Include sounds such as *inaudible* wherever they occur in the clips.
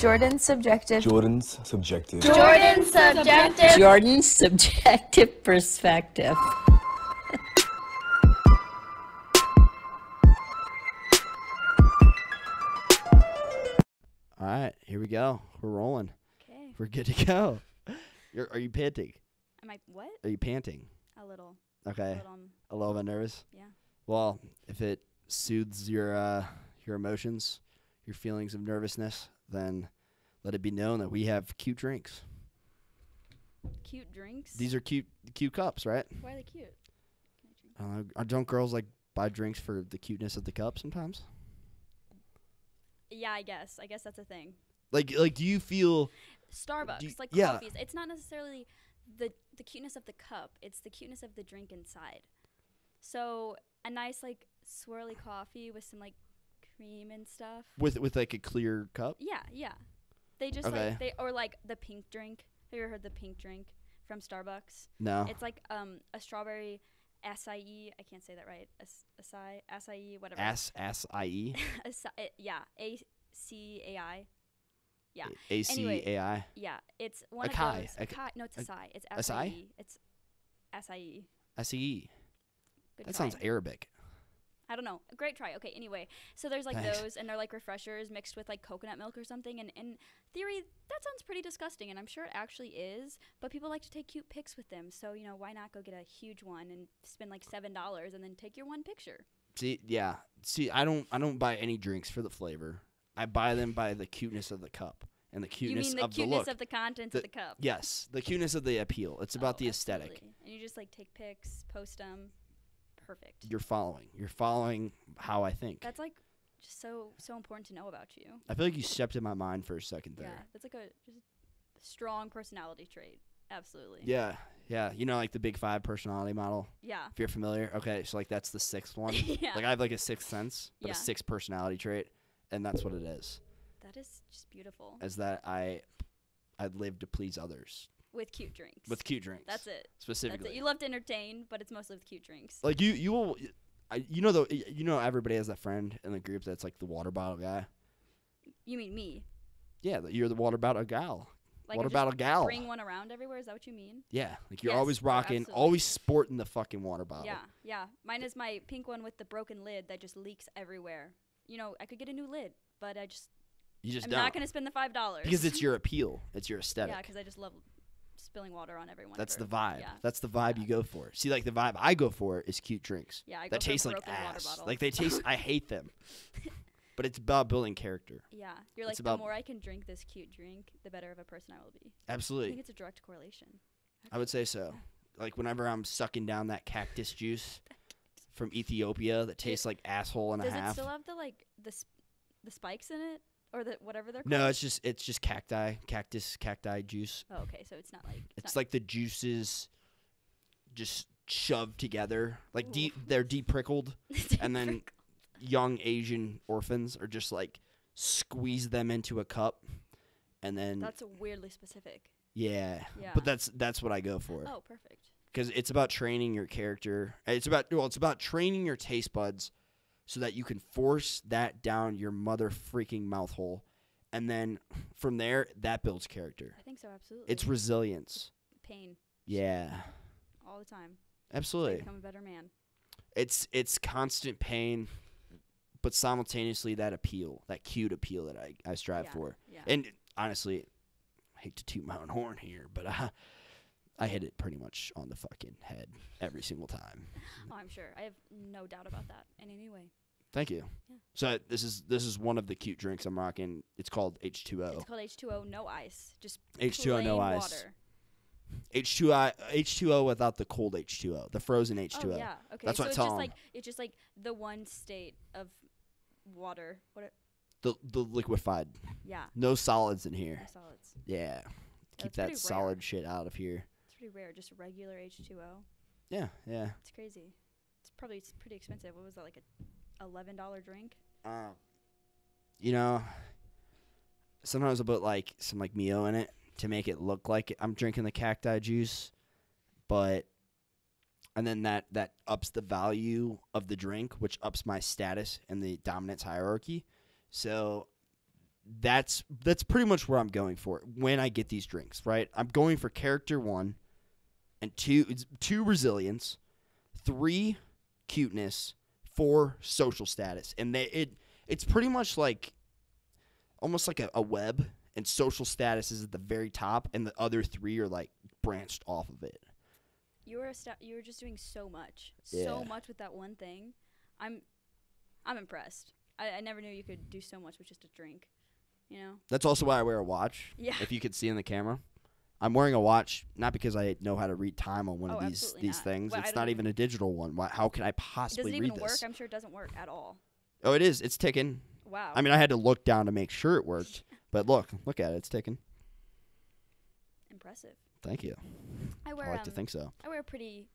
Jordan's subjective. Jordan's subjective. Jordan's subjective. Jordan's subjective perspective. All right, here we go. We're rolling. Okay. We're good to go. You're, are you panting? Am I what? Are you panting? A little. Okay. A little. Um, A little bit nervous. yeah. Well, if it soothes your uh, your emotions, your feelings of nervousness, then let it be known that we have cute drinks. Cute drinks. These are cute cute cups, right? Why are they cute? Can I drink? I don't know. Don't girls like buy drinks for the cuteness of the cup sometimes? Yeah, I guess. I guess that's a thing. Like like do you feel Starbucks, you- like yeah. coffees. It's not necessarily the the cuteness of the cup. It's the cuteness of the drink inside. So a nice like swirly coffee with some like cream and stuff. with with like a clear cup? Yeah, yeah. They just Okay. like they or like the pink drink. Have you ever heard the pink drink from Starbucks? No. It's like um a strawberry acai. I can't say that right. As- Acai, acai, whatever. I E Acai, *laughs* eh, yeah, A C A I. Yeah. A C Anyway, A I. Yeah, it's one Acai, of those. ac- Acai, no, it's ac- acai. It's acai? acai. It's acai. S E E. Good That sounds Arabic. I don't know. Great try. Okay, anyway. So there's like Thanks. those and they're like refreshers mixed with like coconut milk or something and in theory that sounds pretty disgusting and I'm sure it actually is, but people like to take cute pics with them. So, you know, why not go get a huge one and spend like $7 and then take your one picture? See, yeah. See, I don't I don't buy any drinks for the flavor. I buy them by the cuteness of the cup and the cuteness you mean the of cuteness the look. of the contents The- of the cup? yes, the cuteness of the appeal. It's about Oh, the aesthetic. absolutely. And you just like take pics, post them. Perfect. You're following. You're following how I think. That's like just so so important to know about you. I feel like you stepped in my mind for a second there. Yeah, that's like a just strong personality trait. Absolutely. Yeah. Yeah. You know, like the big five personality model. Yeah. If you're familiar, okay, so like that's the sixth one. *laughs* yeah. Like I have like a sixth sense, but Yeah. a sixth personality trait, and that's what it is. that is just beautiful. Is that I, I live to please others with cute drinks. with cute drinks. That's it. That's specifically. it. You love to entertain, but it's mostly with cute drinks. like you, you will, I, you know, the you know, everybody has that friend in the group that's like the water bottle guy. You mean me? Yeah, you're the water bottle gal. Like water bottle gal. Bring one around everywhere. Is that what you mean? Yeah, like you're Yes, always rocking, absolutely. always sporting the fucking water bottle. Yeah, yeah. Mine is my pink one with the broken lid that just leaks everywhere. You know, I could get a new lid, but I just you just I'm don't not gonna spend the five dollars because it's your appeal, it's your *laughs* aesthetic. yeah, because I just love spilling water on everyone. That's the vibe. Yeah. That's the vibe you go for. See, like the vibe I go for is cute drinks Yeah, I go that for a taste like ass. Like they taste. I *laughs* hate them, *laughs* but it's about building character. Yeah, you're like It's the more I can drink this cute drink, the better of a person I will be. Absolutely. I think it's a direct correlation. I would say so. Like whenever I'm sucking down that cactus juice *laughs* from Ethiopia that tastes like asshole and Does a it half. still have the like the sp- the spikes in it or the whatever they're called? no, it's just it's just cacti, cactus, cacti juice. Oh, okay, so it's not like it's, It's not, like the juices just shoved together, like Ooh. deep. They're deep prickled. *laughs* and then young Asian orphans are just like squeeze them into a cup, and then that's a weirdly specific. yeah. Yeah. But that's that's what I go for Oh, perfect. because it's about training your character. It's about well, it's about training your taste buds so that you can force that down your mother freaking mouth hole, and then from there that builds character. I think so. Absolutely. It's resilience. pain Yeah, all the time. absolutely. Become a better man. it's it's constant pain but simultaneously that appeal that cute appeal that i, I strive Yeah, for Yeah. and honestly I hate to toot my own horn here but I, I hit it pretty much on the fucking head every single time oh, I'm sure. I have no doubt about that. In any way, thank you Yeah. so this is this is one of the cute drinks i'm rocking it's called h2o it's called H2O, no ice, just h2o no plain ice Water. h2o h2o without the cold h2o the frozen h2o Oh yeah. Okay. That's so what I it's just like it's just like the one state of water. What? It, the the liquefied yeah. no solids in here. No solids. yeah keep That's that solid rare. shit out of here pretty rare. Just a regular H2O. yeah yeah It's crazy. It's probably it's pretty expensive. What was that like a eleven dollar drink? Uh, you know, sometimes I'll put like some like Mio in it to make it look like I'm drinking the cacti juice, but and then that that ups the value of the drink, which ups my status in the dominance hierarchy. So that's that's pretty much where I'm going for when I get these drinks. Right, I'm going for character one, and two two resilience, three cuteness, four social status, and they it it's pretty much like almost like a, a web, and social status is at the very top, and the other three are like branched off of it. You were sta- you were just doing so much, Yeah. so much with that one thing. I'm, I'm impressed. I, I never knew you could do so much with just a drink. You know? That's also why I wear a watch. Yeah. If you could see in the camera. I'm wearing a watch not because I know how to read time on one Oh, of these these not. things. Well, it's don't even a digital one. Why, how can I possibly Does possibly it even read work? this? I'm sure it doesn't work at all. Oh, it is. It's ticking. Wow. I mean, I had to look down to make sure it worked. *laughs* But look, look at it. It's ticking. impressive. Thank you. I wear I like um, to think so. I wear a pretty,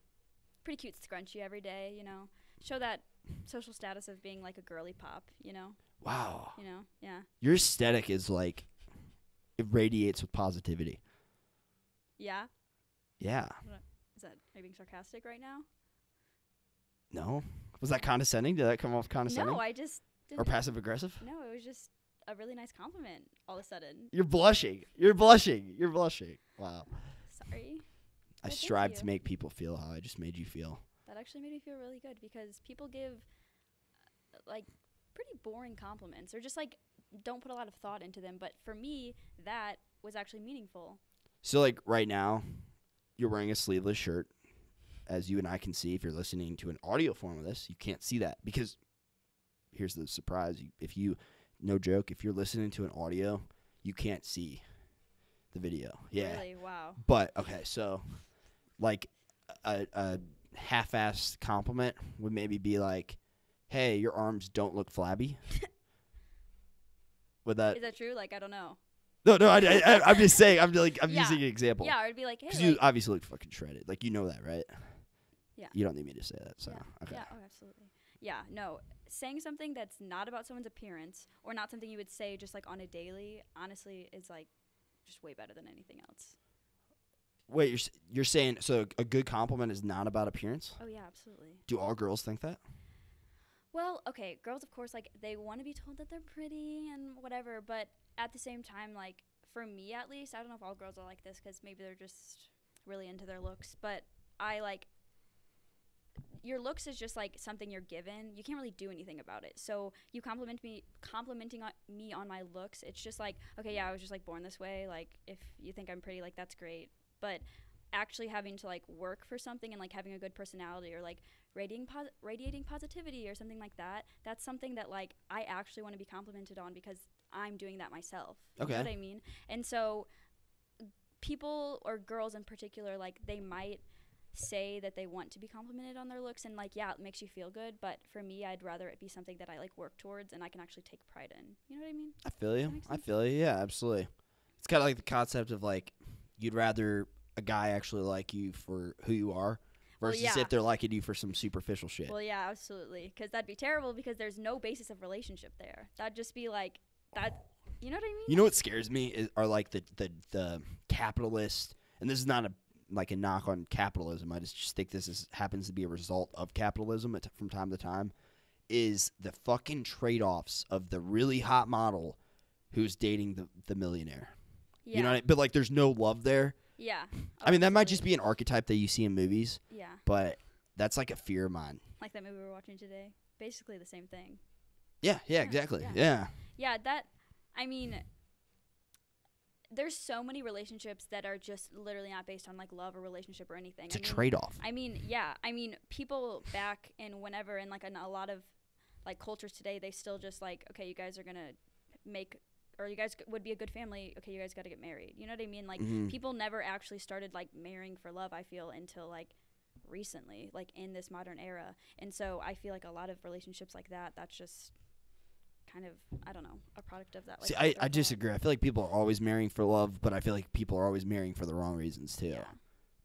pretty cute scrunchie every day. You know, show that social status of being like a girly pop. You know, Wow. you know, yeah, Your aesthetic is like it radiates with positivity. Yeah. Yeah. Is that are you being sarcastic right now? No. Was that condescending? Did that come off condescending? No, I just or didn't. passive aggressive? No, it was just a really nice compliment. All of a sudden, You're blushing. You're blushing. You're blushing. Wow. sorry. I Well, strive to make people feel how I just made you feel. That actually made me feel really good because people give uh, like pretty boring compliments or just like don't put a lot of thought into them. But for me, that was actually meaningful. So like right now, you're wearing a sleeveless shirt. As you and I can see, if you're listening to an audio form of this, you can't see that because here's the surprise: if you, no joke, if you're listening to an audio, you can't see the video. Yeah, Really, wow. but okay, so like a, a half-assed compliment would maybe be like, "Hey, your arms don't look flabby." *laughs* Would that? Is that true? Like I don't know. No, no. I, I, I'm just saying. I'm like I'm Yeah. using an example. Yeah, I would be like, hey, Because you obviously look fucking shredded. Like you know that, right? Yeah. You don't need me to say that. So yeah, okay. yeah, oh, absolutely. Yeah, no, saying something that's not about someone's appearance or not something you would say just like on a daily, honestly, is like just way better than anything else. Wait, you're you're saying so a good compliment is not about appearance? Oh yeah, absolutely. Do all girls think that? Well, okay, girls of course like they want to be told that they're pretty and whatever, but at the same time like for me at least, I don't know if all girls are like this cuz maybe they're just really into their looks, but I like your looks is just like something you're given. You can't really do anything about it. So you compliment me complimenting on, me on my looks. It's just like, okay, yeah, I was just like born this way. Like if you think I'm pretty, like that's great. But actually having to like work for something and like having a good personality or like radiating pos- radiating positivity or something like that, that's something that like I actually want to be complimented on because I'm doing that myself. You Okay. know what I mean? And so people or girls in particular like they might say that they want to be complimented on their looks and like yeah it makes you feel good but for me i'd rather it be something that i like work towards and i can actually take pride in you know what i mean I feel you. I feel you. Yeah, absolutely. It's kind of like the concept of like you'd rather a guy actually like you for who you are Well, versus yeah. if they're liking you for some superficial shit. well yeah absolutely because that'd be terrible because there's no basis of relationship there that'd just be like that you know what i mean You know what scares me is, are like the, the the capitalist, and this is not a like a knock on capitalism. I just, just think this is happens to be a result of capitalism at, from time to time. Is the fucking trade offs of the really hot model who's dating the the millionaire? yeah You know, what I, mean? but like there's no love there. Yeah I mean, that might just be an archetype that you see in movies, yeah but that's like a fear of mine. like that movie we were watching today basically the same thing Yeah, yeah, Yeah, exactly. yeah. yeah. Yeah, that I mean there's so many relationships that are just literally not based on like love or relationship or anything. It's I a mean, trade off. I mean, yeah, I mean people back in whenever in like in a lot of like cultures today, they still just like, okay, you guys are going to make or you guys would be a good family. Okay, you guys got to get married. You know what I mean? Like Mhm. people never actually started like marrying for love, I feel, until like recently, like in this modern era. And so I feel like a lot of relationships like that, that's just kind of I don't know, a product of that. Like See, I, I disagree. I feel like people are always marrying for love, but I feel like people are always marrying for the wrong reasons too. Yeah.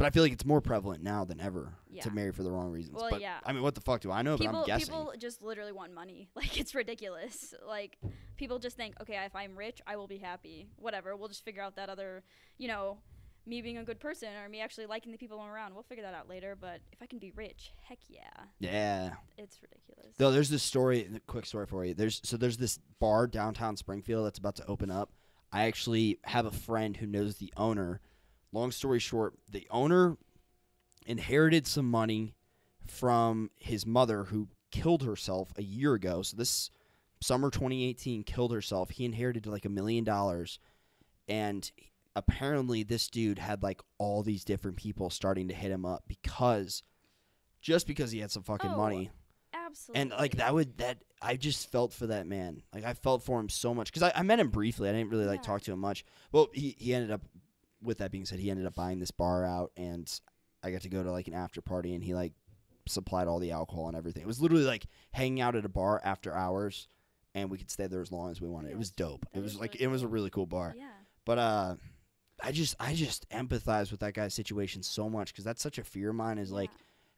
But I feel like it's more prevalent now than ever Yeah. to marry for the wrong reasons. Well, but yeah. I mean, what the fuck do I know? People but I'm guessing. people just literally want money. *laughs* Like it's ridiculous. Like people just think, okay, if I'm rich, I will be happy. Whatever. We'll just figure out that other, you know, me being a good person or me actually liking the people I'm around. We'll figure that out later. But if I can be rich, heck yeah, Yeah. it's ridiculous. Though there's this story, quick story for you. There's so there's this bar downtown Springfield that's about to open up. I actually have a friend who knows the owner. Long story short, the owner inherited some money from his mother who killed herself a year ago. So this summer 2018 killed herself. He inherited like a million dollars and apparently this dude had like all these different people starting to hit him up because just because he had some fucking Oh, money Absolutely. and like that would that I just felt for that man. Like I felt for him so much because I, I met him briefly. I didn't really like Yeah. talk to him much. Well, he he ended up. With that being said, he ended up buying this bar out, and I got to go to like an after party, and he like supplied all the alcohol and everything. It was literally like hanging out at a bar after hours, and we could stay there as long as we wanted. It was dope. It was is like really it was a really cool bar. yeah. But uh, I just I just empathize with that guy's situation so much because that's such a fear of mine. Is like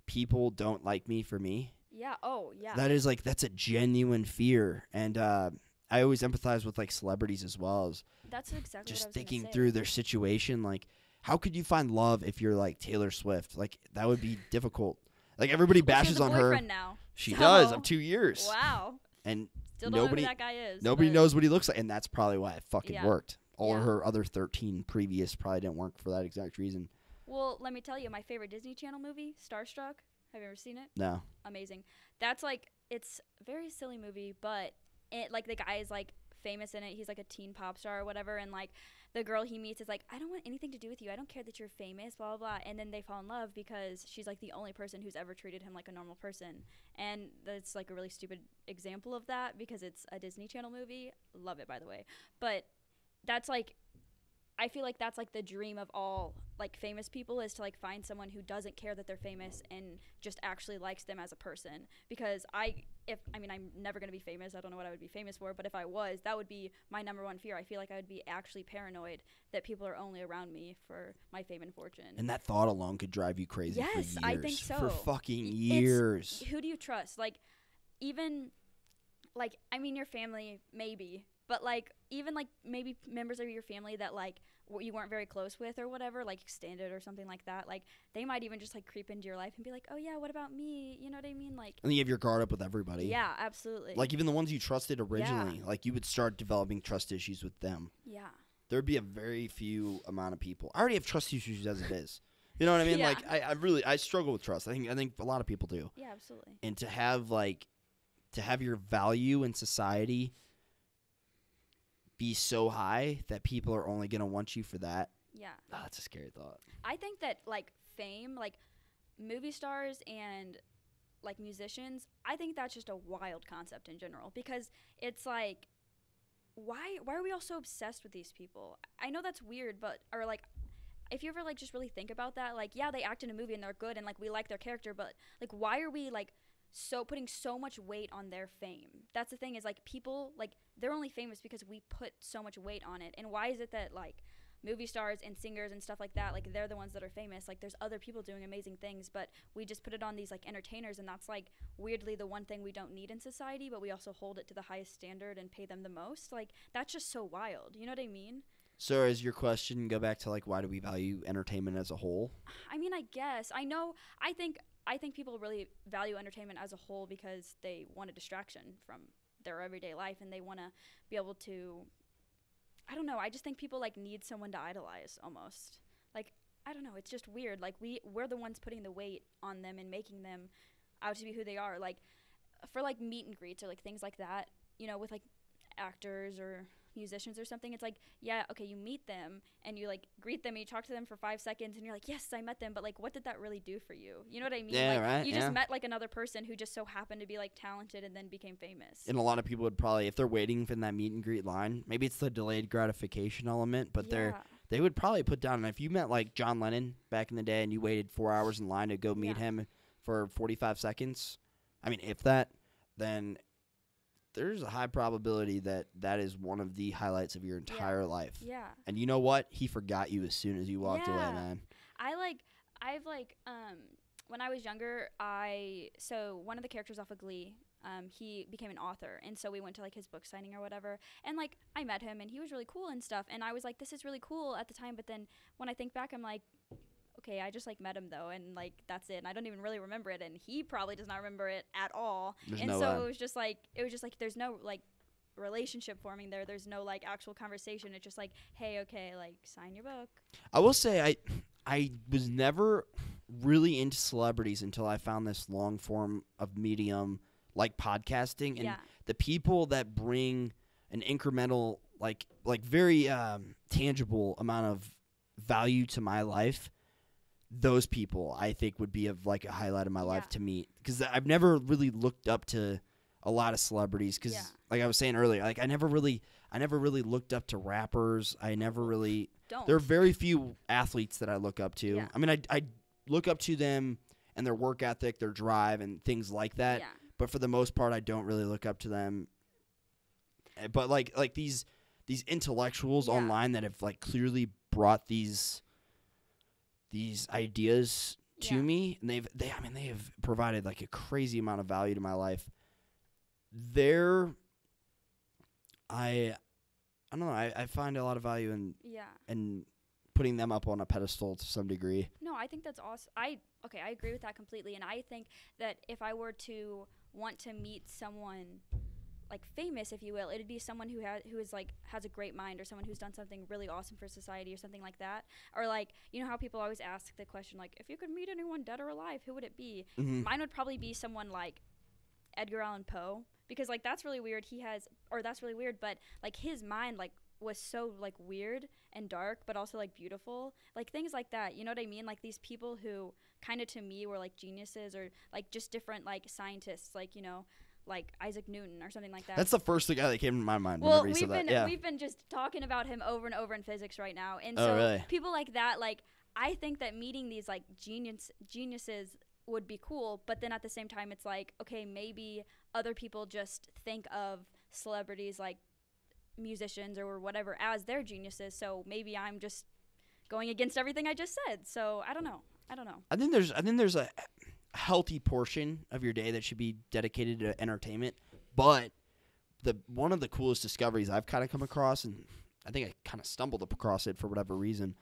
people don't like me for me. Yeah. Oh, yeah. That is like that's a genuine fear, and uh, I always empathize with like celebrities as well as That's exactly just thinking through their situation. Like, how could you find love if you're like Taylor Swift? Like that would be difficult. Like everybody Well, she has bashes a on her. Now. She does. so- Of two years, Wow. and Still don't Nobody- know who that guy is. nobody knows what he looks like, and that's probably why it fucking Yeah. worked. All Yeah. her other thirteen previous probably didn't work for that exact reason. Well, let me tell you, my favorite Disney Channel movie, Starstruck. Have you ever seen it? No, Amazing. That's like it's a very silly movie, but it like the guy is like famous in it. He's like a teen pop star or whatever, and like the girl he meets is like, I don't want anything to do with you. I don't care that you're famous, blah blah blah. And then they fall in love because she's like the only person who's ever treated him like a normal person. And that's like a really stupid example of that because it's a Disney Channel movie. Love it by the way. But that's like I feel like that's like the dream of all like famous people is to like find someone who doesn't care that they're famous and just actually likes them as a person. Because I if I mean I'm never going to be famous. I don't know what I would be famous for. But if I was that would be my number one fear. I feel like I would be actually paranoid that people are only around me for my fame and fortune. And that thought alone could drive you crazy. Yes, for years. I think so For fucking It's- years. who do you trust? Like even like I mean your family maybe but like even like maybe members of your family that like w- you weren't very close with or whatever like extended or something like that like they might even just like creep into your life and be like oh yeah what about me you know what I mean like And you have your guard up with everybody. yeah absolutely Like even the ones you trusted originally, like you would start developing trust issues with them. yeah There'd be a very few amount of people. I already have trust issues as it is. You know what I mean? *laughs* Yeah. Like I, I really I struggle with trust. I think I think a lot of people do. yeah absolutely And to have like to have your value in society be so high that people are only gonna want you for that. yeah Oh, that's a scary thought. I think that like fame, like movie stars and like musicians, I think that's just a wild concept in general because it's like why why are we all so obsessed with these people? I know that's weird, but or like if you ever like just really think about that, like yeah, they act in a movie and they're good and like we like their character, but like why are we like so putting so much weight on their fame? That's the thing is like people like they're only famous because we put so much weight on it. And why is it that like movie stars and singers and stuff like that like they're the ones that are famous like there's other people doing amazing things but we just put it on these like entertainers and that's like weirdly the one thing we don't need in society but we also hold it to the highest standard and pay them the most like that's just so wild you know what i mean So is your question go back to like why do we value entertainment as a whole? i mean i guess i know i think i think people really value entertainment as a whole because they want a distraction from their everyday life and they want to be able to I don't know. I just think people like need someone to idolize almost. Like I don't know. It's just weird. Like we we're the ones putting the weight on them and making them out to be who they are. Like for like meet and greets or like things like that. You know, with like actors or musicians or something. It's like yeah, okay, you meet them and you like greet them and you talk to them for five seconds and you're like yes, I met them. But like, what did that really do for you? You know what I mean? Yeah, like, right, You yeah. just met like another person who just so happened to be like talented and then became famous. And a lot of people would probably if they're waiting for that meet and greet line, maybe it's the delayed gratification element, but they're they would probably put down if you met like John Lennon back in the day and you waited four hours in line to go meet Yeah. him for 45 seconds, I mean, if that, then there's a high probability that that is one of the highlights of your entire life. Yeah. And you know what? He forgot you as soon as you walked away, Yeah. man. I like I've like um when I was younger, I so one of the characters off of Glee, um, he became an author, and so we went to like his book signing or whatever. And like I met him, and he was really cool and stuff. And I was like, this is really cool at the time. But then when I think back, I'm like, okay, I just like met him though, and like that's it. And I don't even really remember it, and he probably does not remember it at all. There's and no so way. it was just like it was just like there's no like relationship forming there. There's no like actual conversation. It's just like, hey, okay, like sign your book. I will say I I was never really into celebrities until I found this long form of medium like podcasting and yeah, the people that bring an incremental like like very um, tangible amount of value to my life those people i think would be of like a highlight of my life to meet because i've never really looked up to a lot of celebrities because Yeah. like i was saying earlier like i never really i never really looked up to rappers i never really don't. there are very few athletes that I look up to. Yeah. I mean, I, I look up to them and their work ethic, their drive, and things like that. yeah, But for the most part, I don't really look up to them. Eh, But like like these these intellectuals Yeah. online that have like clearly brought these these ideas to Yeah. me, and they've they I mean they have provided like a crazy amount of value to my life. They're I I don't know. I, I find a lot of value in yeah. and putting them up on a pedestal to some degree. No, I think that's awesome. I okay, I agree with that completely, and I think that if I were to want to meet someone like famous, if you will, it'd be someone who has who is like has a great mind, or someone who's done something really awesome for society, or something like that. Or like you know how people always ask the question like, if you could meet anyone dead or alive, who would it be? Mm-hmm. Mine would probably be someone like Edgar Allan Poe because like that's really weird. He has or that's really weird, but like his mind like was so like weird and dark but also like beautiful. Like things like that. You know what I mean? Like these people who kind of to me were like geniuses or like just different like scientists like, you know, like Isaac Newton or something like that. That's the first thing that came to my mind well, we've been that. Yeah. we've been just talking about him over and over in physics right now, and Oh, so really? people like that, like I think that meeting these like genius geniuses would be cool, but then at the same time, it's like okay, maybe other people just think of celebrities like musicians or whatever as their geniuses, so maybe I'm just going against everything I just said. So I don't know. I don't know. I think there's I think there's a healthy portion of your day that should be dedicated to entertainment, but the one of the coolest discoveries I've kind of come across, and I think I kind of stumbled across it for whatever reason,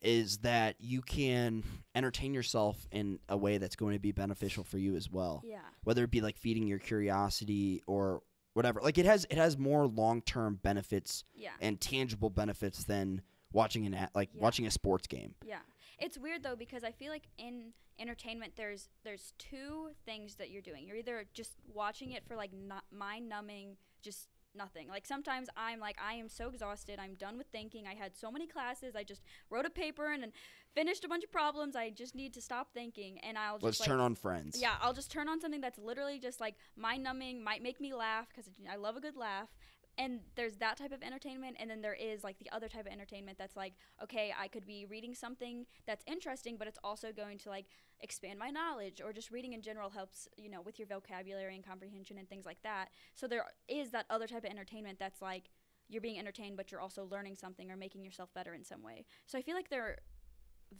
is that you can entertain yourself in a way that's going to be beneficial for you as well. Yeah. whether it be like feeding your curiosity or whatever. Like it has it has more long term benefits Yeah. and tangible benefits than watching an a- like Yeah. watching a sports game. Yeah. It's weird though because I feel like in entertainment there's there's two things that you're doing. You're either just watching it for like not mind numbing just nothing. Like sometimes I'm like I am so exhausted. I'm done with thinking. I had so many classes. I just wrote a paper and, and finished a bunch of problems. I just need to stop thinking and I'll just Let's like, turn on Friends. yeah, I'll just turn on something that's literally just like mind numbing, might make me laugh because I love a good laugh. And there's that type of entertainment, and then there is like the other type of entertainment that's like, okay, I could be reading something that's interesting, but it's also going to like expand my knowledge, or just reading in general helps, you know, with your vocabulary and comprehension and things like that. So there is that other type of entertainment that's like you're being entertained, but you're also learning something or making yourself better in some way. So I feel like they're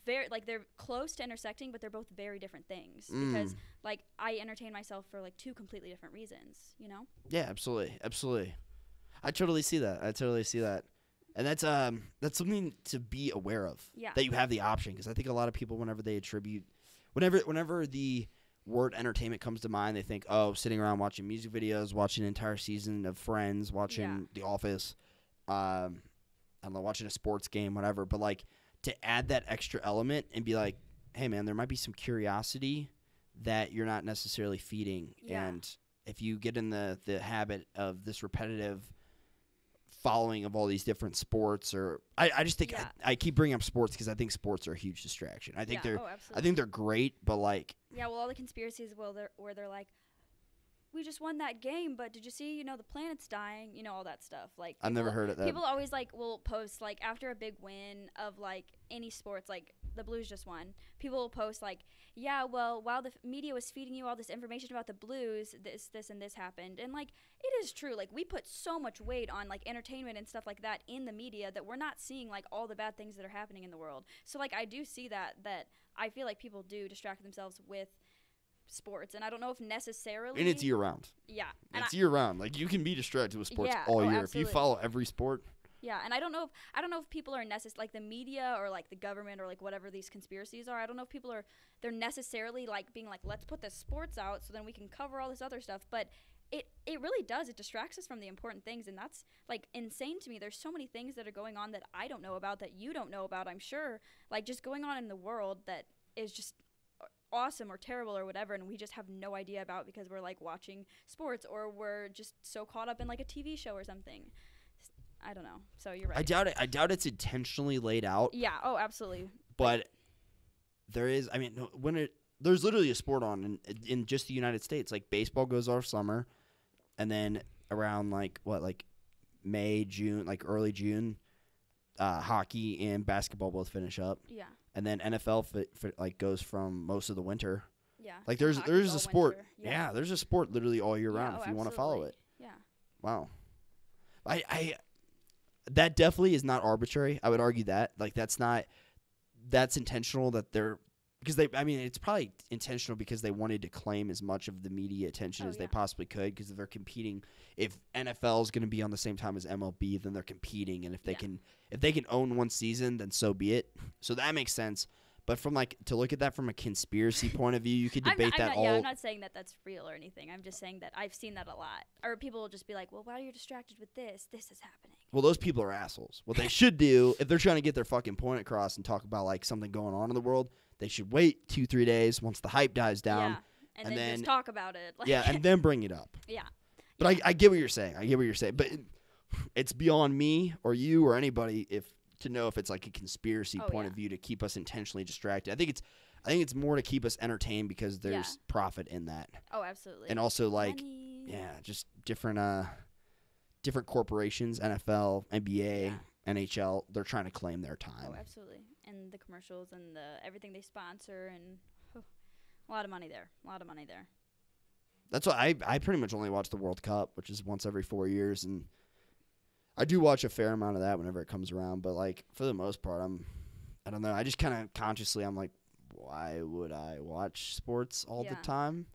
very like they're close to intersecting, but they're both very different things because Mm. like I entertain myself for like two completely different reasons, you know? Yeah, absolutely, absolutely. I totally see that. I totally see that, and that's um that's something to be aware of. Yeah. That you have the option because I think a lot of people whenever they attribute, whenever whenever the word entertainment comes to mind, they think oh sitting around watching music videos, watching an entire season of Friends, watching The Office, um, I don't know, watching a sports game, whatever. But like to add that extra element and be like, hey man, there might be some curiosity that you're not necessarily feeding, Yeah. and if you get in the the habit of this repetitive following of all these different sports or I, I just think Yeah. I, I keep bringing up sports because I think sports are a huge distraction. I think yeah. they're oh, I think they're great, but like yeah, well, all the conspiracies will they're, where they're like, we just won that game, but did you see, you know, the planet's dying, you know, all that stuff. Like I've never heard of that. People always like will post like after a big win of like any sports, like the Blues just won. People will post like, yeah, well, while the f- media was feeding you all this information about the Blues, this, this, and this happened, and like it is true. Like we put so much weight on like entertainment and stuff like that in the media that we're not seeing like all the bad things that are happening in the world. So like I do see that that I feel like people do distract themselves with sports, and I don't know if necessarily. and it's year round. Yeah, and It's year round. Like you can be distracted with sports Yeah, all oh, year if you follow every sport. Yeah, and I don't know if I don't know if people are necess- like the media or like the government or like whatever these conspiracies are. I don't know if people are they're necessarily like being like let's put the sports out so then we can cover all this other stuff, but it it really does it distracts us from the important things and that's like insane to me. There's so many things that are going on that I don't know about that you don't know about, I'm sure. Like just going on in the world that is just awesome or terrible or whatever and we just have no idea about because we're like watching sports or we're just so caught up in like a TV show or something. I don't know. So you're right. I doubt it. I doubt it's intentionally laid out, Yeah. Oh, absolutely. but there is. I mean, when it there's literally a sport on in in just the United States. Like baseball goes off summer, and then around like what like May June like early June, uh, hockey and basketball both finish up, Yeah. and then NFL fit, fit, like goes from most of the winter. Yeah. Like there's hockey's there's a sport. winter. Yeah. there's a sport literally all year Yeah, round oh, if you want to follow it. Yeah. Wow. I I that definitely is not arbitrary. I would argue that. Like that's not that's intentional that they're because they I mean it's probably intentional because they wanted to claim as much of the media attention Oh, as they possibly could because they're competing if NFL is going to be on the same time as MLB then they're competing and if they Yeah. can if they can own one season then so be it. *laughs* So that makes sense. But from like to look at that from a conspiracy *laughs* point of view, you could debate not, that not, all Yeah, I'm not saying that that's real or anything. I'm just saying that I've seen that a lot. Or people will just be like, "Well, why are you distracted with this? This is happening." Well, those people are assholes. What they should do, if they're trying to get their fucking point across and talk about like something going on in the world, they should wait two, three days once the hype dies down. yeah. And, and then, then- just talk about it. Like, *laughs* Yeah, and then bring it up. *laughs* yeah. But I, I get what you're saying. I get what you're saying. But it, it's beyond me or you or anybody if to know if it's like a conspiracy Oh, point yeah. of view to keep us intentionally distracted. I think it's I think it's more to keep us entertained because there's Yeah. profit in that. Oh, absolutely. And also like Money. yeah, just different uh different corporations, NFL, NBA, Yeah. NHL, they're trying to claim their time. Oh, absolutely. And the commercials and the everything they sponsor and oh, a lot of money there. A lot of money there. That's why I I pretty much only watch the World Cup, which is once every 4 years and I do watch a fair amount of that whenever it comes around, but like for the most part I'm I don't know, I just kind of consciously I'm like why would I watch sports all Yeah. the time?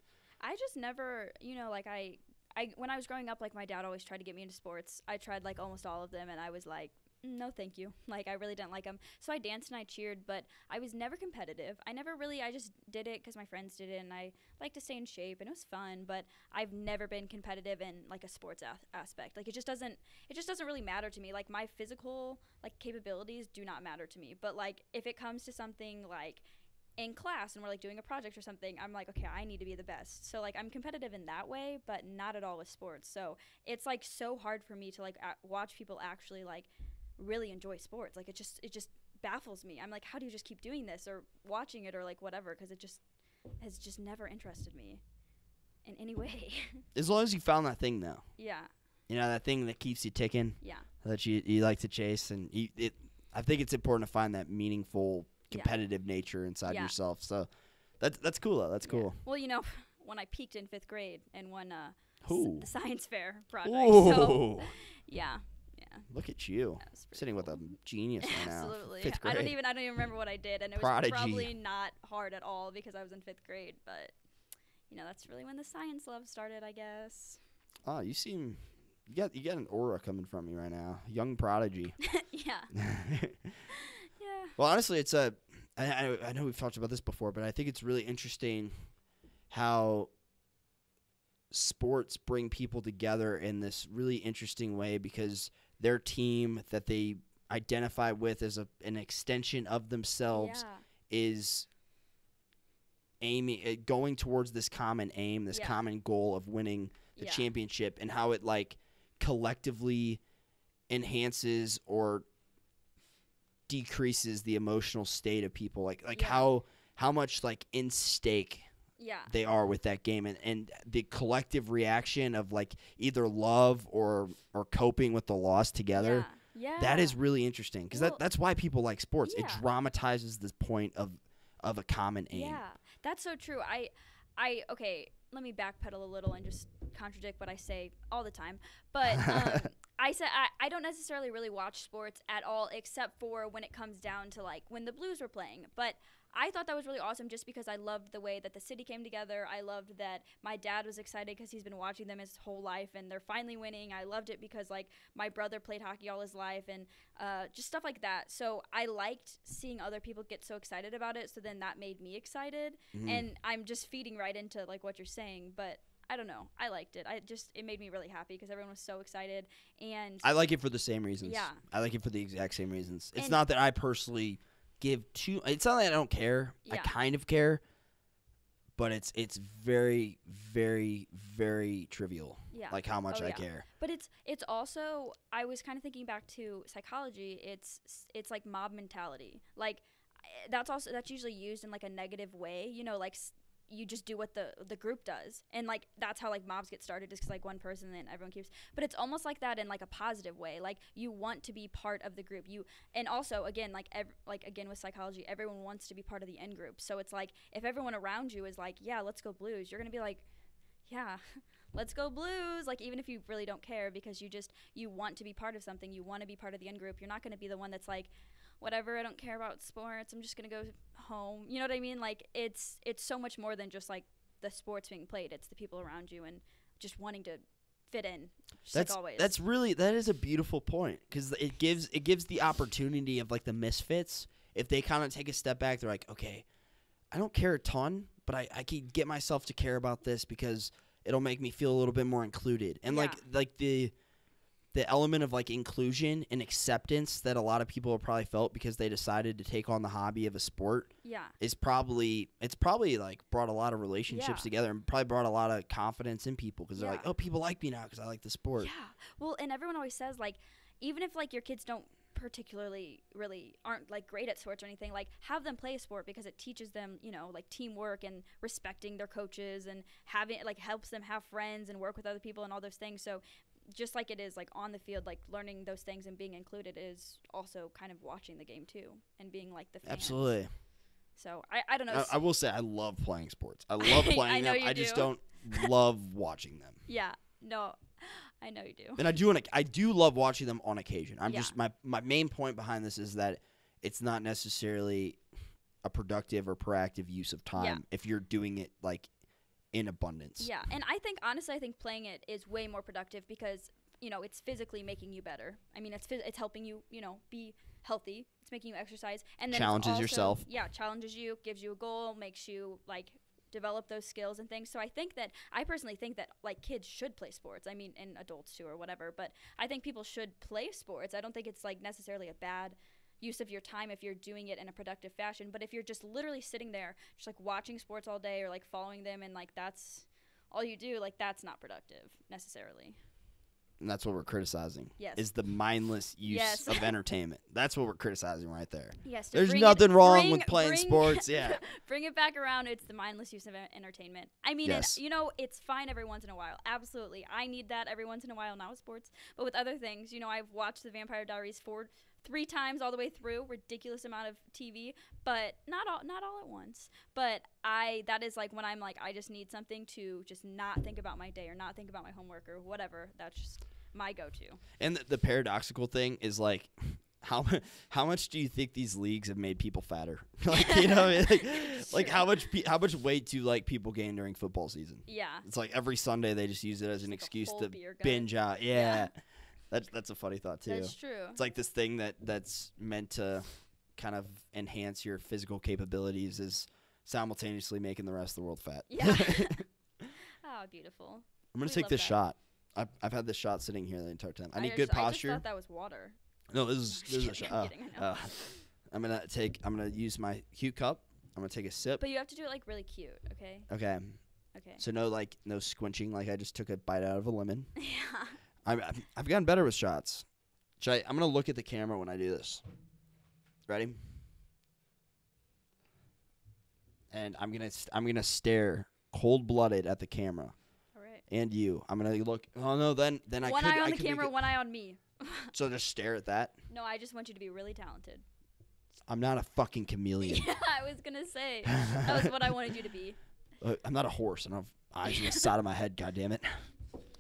I just never, you know, like I, I when I was growing up, like my dad always tried to get me into sports. I tried like almost all of them, and I was like, "Mm, no, thank you. *laughs* Like I really didn't like them. So I danced and I cheered, but I was never competitive. I never really. I just did it because my friends did it, and I like to stay in shape, and it was fun. But I've never been competitive in like a sports a- aspect. Like it just doesn't. It just doesn't really matter to me. Like my physical like capabilities do not matter to me. But like if it comes to something like in class and we're like doing a project or something, I'm like, okay, I need to be the best. So like I'm competitive in that way, but not at all with sports. So it's like so hard for me to like a- watch people actually like really enjoy sports. Like it just it just baffles me. I'm like, how do you just keep doing this or watching it or like whatever? Because it just has just never interested me in any *laughs* way. As long as you found that thing though. yeah, You know that thing that keeps you ticking, yeah, that you you like to chase and you, it I think it's important to find that meaningful Yeah. competitive nature inside Yeah. yourself. So that's that's cool though. That's yeah. cool. Well, you know, *laughs* when I peaked in fifth grade and won uh, s- the science fair project. Ooh. So *laughs* yeah, yeah. Look at you. That was pretty Sitting with a genius right *laughs* now. Absolutely. Fifth I don't even I don't even remember what I did, and it was probably not hard at all because I was in fifth grade. But you know, that's really when the science love started, I guess. Oh, you seem you got you got an aura coming from you right now. Young prodigy. *laughs* yeah, *laughs* yeah, well, honestly, it's a. I, I I know we've talked about this before, but I think it's really interesting how sports bring people together in this really interesting way because their team that they identify with as a, an extension of themselves yeah, is aiming uh, going towards this common aim this Yeah. common goal of winning the yeah. championship and how it like collectively enhances or decreases the emotional state of people like like how how much like in stake yeah, they are with that game and, and the collective reaction of like either love or or coping with the loss together yeah. yeah. that is really interesting because Well, that, that's why people like sports it dramatizes this point of of a common aim Yeah, that's so true. I, I okay. Let me backpedal a little and just contradict what I say all the time. But *laughs* um, I said I, I don't necessarily really watch sports at all except for when it comes down to like when the Blues were playing. But I thought that was really awesome just because I loved the way that the city came together. I loved that my dad was excited because he's been watching them his whole life and they're finally winning. I loved it because like my brother played hockey all his life and uh, just stuff like that. So I liked seeing other people get so excited about it. So then that made me excited. Mhm. And I'm just feeding right into like what you're saying, but I don't know. I liked it. I just it made me really happy because everyone was so excited and I like it for the same reasons. Yeah. I like it for the exact same reasons. It's And- not that I personally give too. It's not that I don't care. I kind of care, but it's it's very very very trivial. yeah. Like how much Oh, I yeah. care. But it's it's also I was kind of thinking back to psychology. It's it's like mob mentality. Like eh, that's also that's usually used in like a negative way. You know, like you just do what the the group does, and like that's how like mobs get started, just 'cause, like one person then everyone keeps. But it's almost like that in like a positive way. Like you want to be part of the group. You and also again like ev- like again with psychology, everyone wants to be part of the in group. So it's like if everyone around you is like, yeah, let's go Blues, you're gonna be like, yeah. *laughs* let's go blues like even if you really don't care because you just you want to be part of something you want to be part of the in group you're not going to be the one that's like whatever i don't care about sports i'm just going to go home. You know what i mean? Like it's it's so much more than just like the sports being played it's the people around you and just wanting to fit in That's like always. that's really that is a beautiful point because it gives it gives the opportunity of like the misfits if they kind of take a step back they're like okay I don't care a ton but I I can get myself to care about this because it'll make me feel a little bit more included. And like like the the element of like inclusion and acceptance that a lot of people have probably felt because they decided to take on the hobby of a sport yeah is probably it's probably like brought a lot of relationships Yeah. together and probably brought a lot of confidence in people because they're like oh people like me now because I like the sport Yeah. Well, and everyone always says like even if like your kids don't particularly really aren't like great at sports or anything, like have them play a sport because it teaches them, you know, like teamwork and respecting their coaches and having like helps them have friends and work with other people and all those things. So just like it is like on the field, like learning those things and being included is also kind of watching the game too and being like the fans. Absolutely. So I, I don't know. I will say I love playing sports. I *laughs* love I playing know them. I just do. don't *laughs* love watching them. yeah. No. I know you do. And I do on, I do love watching them on occasion. I'm Yeah. just my my main point behind this is that it's not necessarily a productive or proactive use of time Yeah. if you're doing it like in abundance. Yeah, and I think honestly, I think playing it is way more productive because you know it's physically making you better. I mean, it's it's helping you you know be healthy. It's making you exercise and then Challenges also- yourself. Yeah, challenges you, gives you a goal, makes you like develop those skills and things. So I think that I personally think that like kids should play sports. I mean, and adults too or whatever. But I think people should play sports. I don't think it's like necessarily a bad use of your time if you're doing it in a productive fashion. But if you're just literally sitting there, just like watching sports all day or like following them and like that's all you do, like that's not productive necessarily. And that's what we're criticizing. Yes. Is the mindless use Yes. of *laughs* entertainment. That's what we're criticizing right there. Yes. There's nothing it, wrong bring- with playing bring- sports. *laughs* Yeah. bring it back around. It's the mindless use of entertainment. I mean, Yes. it, you know, it's fine every once in a while. Absolutely, I need that every once in a while. Not with sports, but with other things. You know, I've watched The Vampire Diaries four, three times all the way through. Ridiculous amount of TV, but not all, not all at once. But I, that is like when I'm like, I just need something to just not think about my day or not think about my homework or whatever. That's just my go-to. And the, the paradoxical thing is like, *laughs* how how much do you think these leagues have made people fatter? *laughs* like you know, *laughs* like, like how much pe- how much weight do like people gain during football season? Yeah. It's like every Sunday they just use it as an excuse to binge out. Yeah, that's that's a funny thought too. That's true. It's like this thing that that's meant to kind of enhance your physical capabilities is simultaneously making the rest of the world fat. Yeah. oh, *laughs* *laughs* beautiful. I'm gonna We take this that. shot. I've, I've had this shot sitting here the entire time. I need just- good I just posture. thought that was water. no, this is *laughs* this is a shot. I'm kidding, I uh, I'm gonna take. I'm gonna use my cute cup. I'm gonna take a sip. But you have to do it like really cute, okay? Okay. Okay. So no like no squinching. Like I just took a bite out of a lemon. yeah. I've, I've gotten better with shots. I, I'm gonna look at the camera when I do this. Ready? And I'm gonna I'm gonna stare cold blooded at the camera All right. and you. I'm gonna look. Oh no, then then I one could. eye I on the camera, one eye on me. *laughs* so just stare at that. no, I just want you to be really talented. I'm not a fucking chameleon. *laughs* yeah, I was gonna say that was what I wanted you to be. *laughs* Uh, I'm not a horse. I don't have eyes on the side of my head. God damn it.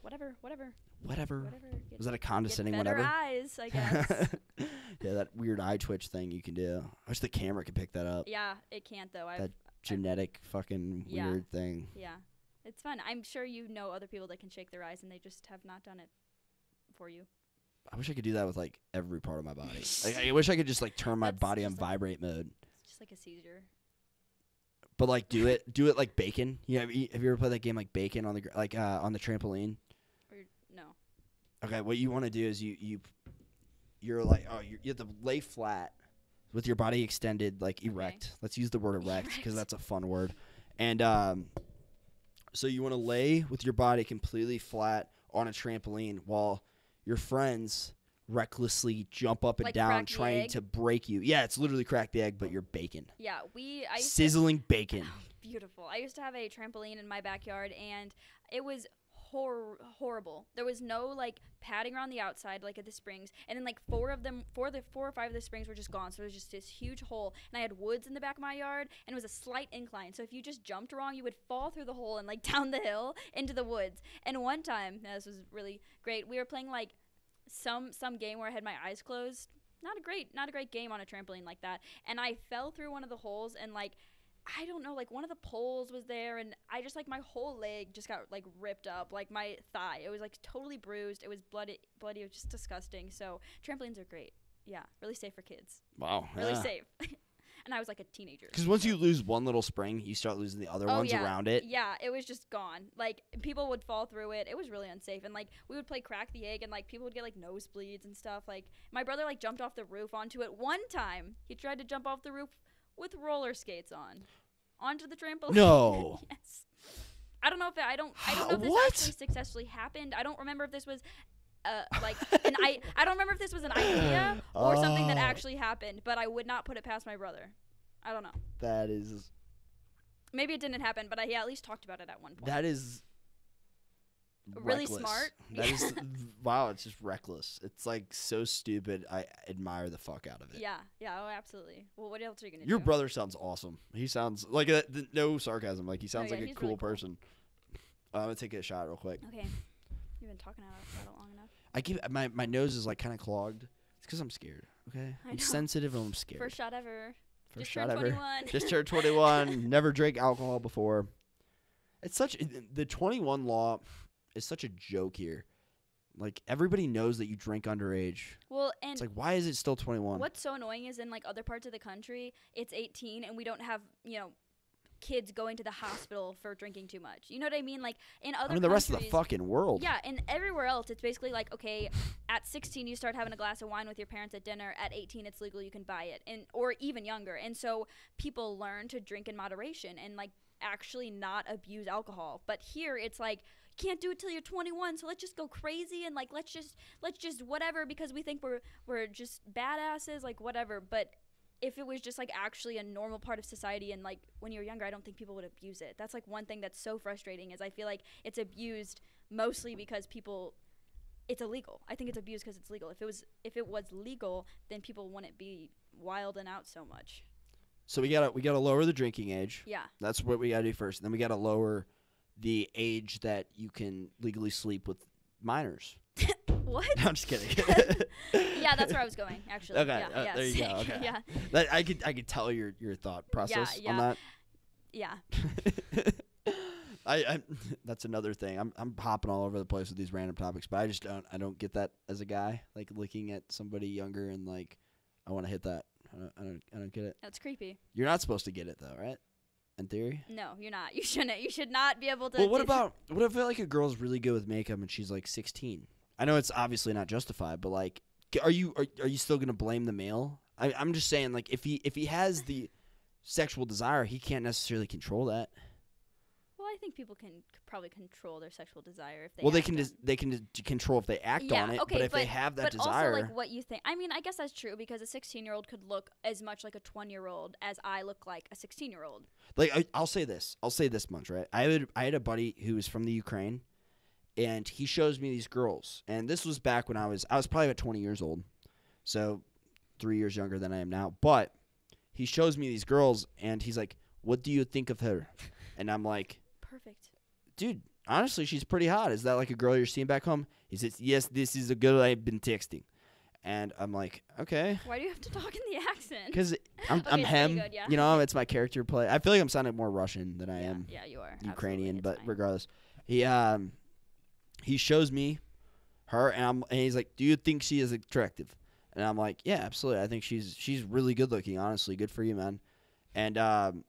Whatever, whatever, Whatever. whatever. Get, Was that a condescending better whatever? eyes, I *laughs* guess. yeah, that weird eye twitch thing you can do. I wish the camera could pick that up. yeah, it can't though. I've, That Genetic fucking Yeah. weird thing. yeah, it's fun. I'm sure you know other people that can shake their eyes and they just have not done it for you. I wish I could do that with like every part of my body. *laughs* like, I wish I could just like turn my That's body on like- vibrate mode. It's just like a seizure. But like do it, do it like bacon. You have, you, have you ever played that game like bacon on the like uh, on the trampoline? Okay, what you want to do is you you you're like oh you you have to lay flat with your body extended like erect. Let's use the word erect because that's a fun word. And um, so you want to lay with your body completely flat on a trampoline while your friends recklessly jump up and Like down trying to break you. Yeah, it's literally crack the egg, but you're bacon, Yeah, we. I used to- sizzling bacon. *laughs* beautiful. I used to have a trampoline in my backyard, and it was hor- horrible. There was no like padding around the outside, like at the springs, and then like four of them, four of the four or five of the springs were just gone. So it was just this huge hole, and I had woods in the back of my yard, and it was a slight incline. So if you just jumped wrong, you would fall through the hole and like *laughs* down the hill into the woods. And one time, this was really great. We were playing like some some game where I had my eyes closed. Not a great not a great game on a trampoline like that. And I fell through one of the holes and like I don't know, like one of the poles was there, and I just like my whole leg just got like ripped up, like my thigh. It was like totally bruised. It was bloody, bloody. It was just disgusting. So trampolines are great. Yeah, really safe for kids. Wow, Really safe. *laughs* and I was like a teenager. Because once you lose one little spring, you start losing the other Oh, ones yeah. around it. Yeah, it was just gone. Like people would fall through it. It was really unsafe. And like we would play crack the egg and like people would get like nosebleeds and stuff. Like my brother like jumped off the roof onto it one time. He tried to jump off the roof with roller skates on. Onto the trampoline. No. *laughs* yes. I don't know if I don't I don't know if this What? actually successfully happened. I don't remember if this was uh, like an I *laughs* I don't remember if this was an idea or something that Oh. actually happened, but I would not put it past my brother. I don't know. That is Maybe it didn't happen, but I, he at least talked about it at one point. that is Really reckless. smart. *laughs* That is *laughs* wow. It's just reckless. It's like so stupid. I admire the fuck out of it. Yeah, yeah, oh, absolutely. Well, what else are you gonna do? Your do? brother sounds awesome. He sounds like a, th- no sarcasm. Like he sounds yeah, like a cool, really cool. person. Uh, I'm gonna take a shot real quick. Okay, you've been talking about it long enough. I keep my my nose is like kind of clogged. It's because I'm scared. Okay, I I'm sensitive and I'm scared. First shot ever. First Just shot turned ever. 21. Just turned 21. *laughs* never drank alcohol before. It's such the 21 law is such a joke here. Like everybody knows that you drink underage. well, and It's like why is it still 21? what's so annoying is in like other parts of the country, it's 18, and we don't have you know kids going to the hospital for drinking too much. You know what I mean? Like in other I mean the rest of the fucking world. Yeah, and everywhere else, it's basically like okay, at 16 you start having a glass of wine with your parents at dinner. At 18, it's legal, you can buy it, and or even younger. And so people learn to drink in moderation and like actually not abuse alcohol. But here, it's like you can't do it till you're 21, so let's just go crazy and like let's just let's just whatever because we think we're we're just badasses, like whatever. But if it was just like actually a normal part of society and like when you're younger, I don't think people would abuse it. That's like one thing that's so frustrating is I feel like it's abused mostly because people it's illegal. I think it's abused because it's legal. If it was if it was legal, then people wouldn't be wilding out so much. So we gotta we gotta lower the drinking age. Yeah. That's what we gotta do first. and Then we gotta lower the age that you can legally sleep with minors. *laughs* What? No, I'm just kidding. *laughs* *laughs* yeah, that's where I was going actually. Okay, Yeah, uh, yeah, there you go, okay. yeah. That I could I could tell your your thought process on yeah. that. Yeah. I, I that's another thing. I'm I'm hopping all over the place with these random topics, but I just don't I don't get that as a guy. Like looking at somebody younger and like I want to hit that. I don't, I don't I don't get it. That's creepy. You're not supposed to get it though, right? In theory. No, you're not. *laughs* You shouldn't. You should not be able to Well, what about what if like a girl's really good with makeup and she's like 16? I know it's obviously not justified, but like, are you are, are you still gonna blame the male? I, I'm just saying, like, if he if he has the sexual desire, he can't necessarily control that. I think people can c- probably control their sexual desire if they well, they act can on- just they can just control if they act yeah, on it. okay, but if they have that but desire, also like what you think. I mean, I guess that's true because a 16 year old could look as much like a 20 year old as I look like a 16 year old. like I, I'll say this, I'll say this much, right? I had I had a buddy who was from the Ukraine, and he shows me these girls, and this was back when I was I was probably about 20 years old, so three years younger than I am now. But he shows me these girls, and he's like, "What do you think of her?" And I'm like, Perfect. "Dude, honestly, she's pretty hot. Is that like a girl you're seeing back home? He says, yes, this is a girl I've been texting. And I'm like, okay. Why do you have to talk in the accent? Because *laughs* I'm, Okay, I'm him. you good, yeah. You know, it's my character play. I feel like I'm sounding more Russian than I yeah, am yeah, you are Ukrainian, but fine. regardless, he um he shows me her, and I'm and he's like, "Do you think she is attractive?" And I'm like, "Yeah, absolutely. I think she's she's really good looking. Honestly, good for you, man." And um,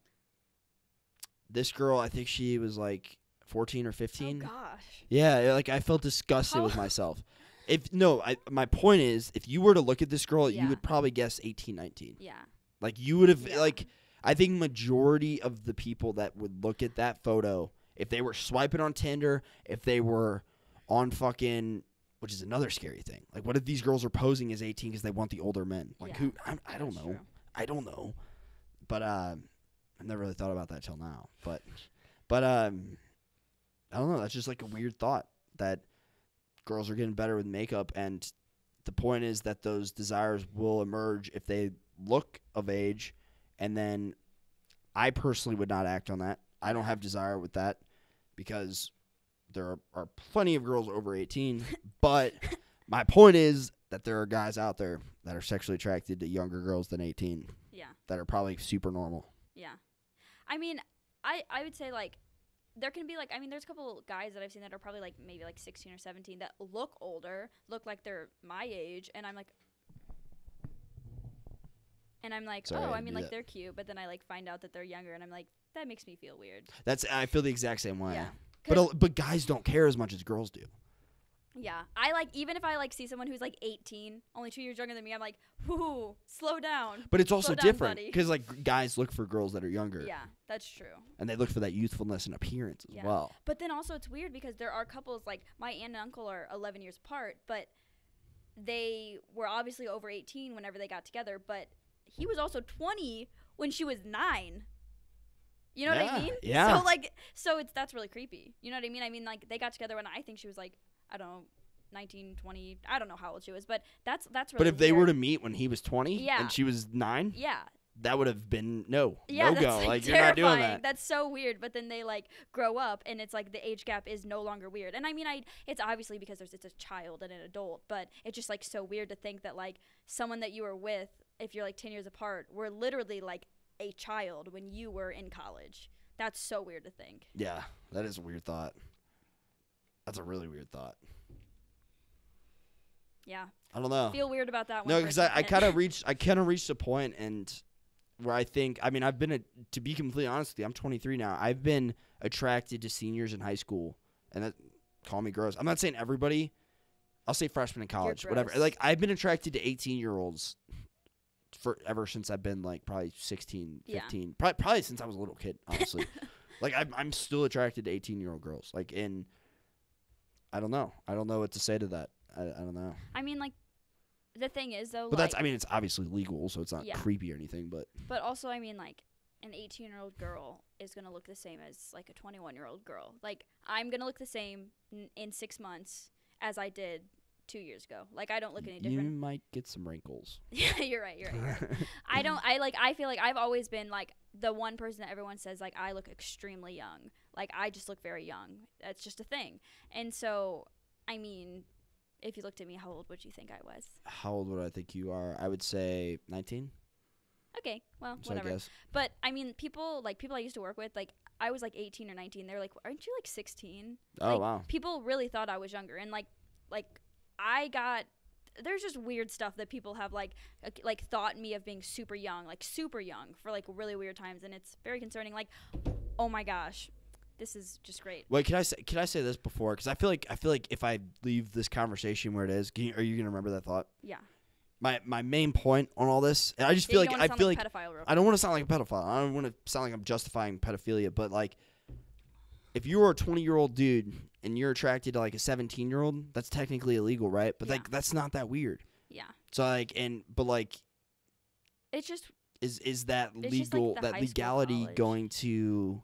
this girl, I think she was like 14 or 15. Oh gosh. Yeah, like I felt disgusted with *laughs* myself. If no, I, my point is, if you were to look at this girl, Yeah. you would probably guess 18, 19. Yeah. Like you would have Yeah. like I think majority of the people that would look at that photo, if they were swiping on Tinder, if they were on fucking which is another scary thing. Like what if these girls are posing as 18 because they want the older men? Like Yeah, who I, I don't know. true. I don't know. But um I've never really thought about that till now. But but um I don't know, that's just like a weird thought that girls are getting better with makeup and the point is that those desires will emerge if they look of age and then I personally would not act on that. I don't have desire with that because there are, are plenty of girls over 18, *laughs* but my point is that there are guys out there that are sexually attracted to younger girls than 18 Yeah. that are probably super normal. Yeah. I mean, I I would say like there can be like I mean there's a couple guys that I've seen that are probably like maybe like 16 or 17 that look older, look like they're my age and I'm like and I'm like, Sorry, "Oh, I mean like that. they're cute," but then I like find out that they're younger and I'm like, "That makes me feel weird." That's I feel the exact same way. Yeah. But but guys don't care as much as girls do. Yeah. I like even if I like see someone who's like 18, only 2 years younger than me, I'm like, "Whoo, slow down." But it's also Slow different because like guys look for girls that are younger Yeah, that's true. and they look for that youthfulness and appearance as Yeah. well. But then also it's weird because there are couples like my aunt and uncle are 11 years apart, but they were obviously over 18 whenever they got together, but he was also 20 when she was 9. You know what I mean? yeah. So like so it's that's really creepy. You know what I mean? I mean like they got together when I think she was like I don't know 19, 20, I don't know how old she was, but that's that's really But if they were to meet when he was 20 Yeah. and she was 9, Yeah. that would have been no. Yeah, no that's go. like, Like, you're not doing that. That's so weird. But then they like grow up, and it's like the age gap is no longer weird. And I mean, I it's obviously because there's it's a child and an adult, but it's just like so weird to think that like someone that you were with, if you're like ten years apart, were literally like a child when you were in college. That's so weird to think. Yeah, that is a weird thought. That's a really weird thought. Yeah, I don't know. I feel weird about that one. No, because I, I kind of *laughs* reached I kind of reached a point and where I think I mean I've been a, to be completely honest with you I'm 23 now. I've been attracted to seniors in high school and that call me gross. I'm not saying everybody. I'll say freshmen in college whatever. like I've been attracted to 18 year olds for ever since I've been like probably 16 Yeah. 15 probably, probably since I was a little kid honestly. *laughs* Like I'm I'm still attracted to 18 year old girls. Like in I don't know I don't know what to say to that I, I don't know I mean, like the thing is though, but like, that's I mean it's obviously legal, so it's not Yeah. creepy or anything. But But also, I mean, like, an 18 year old girl is going to look the same as, like, a 21 year old girl. Like, I'm going to look the same n- in six months as I did two years ago. Like, I don't look any different. you might get some wrinkles. *laughs* yeah, you're right. You're right. You're right. I don't, I like, I feel like I've always been, like, the one person that everyone says, like, I look extremely young. Like, I just look very young. That's just a thing. And so, I mean, if you looked at me, how old would you think I was? How old would I think you are? I would say 19. Okay, well, So I whatever. guess. But I mean, people like people I used to work with, like I was like 18 or 19. They're like, "Aren't you like 16?" Oh like, wow. People really thought I was younger, and like, like I got. There's just weird stuff that people have like uh, like thought me of being super young, like super young for like really weird times, and it's very concerning. Like, oh my gosh, this is just great. Wait, can I say can I say this before? Because I feel like I feel like if I leave this conversation where it is, can you, are you gonna remember that thought? Yeah. My my main point on all this, and I just Yeah, feel like I feel like, like a pedophile. Real I don't want to sound like a pedophile. I don't want to sound like I'm justifying pedophilia, but like, if you're a 20 year old dude and you're attracted to like a 17 year old, that's technically illegal, right? But Yeah. like, that's not that weird. yeah. So like, and but like, It's just is is that It's just, like, legal? the that school legality college. going to